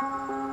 Música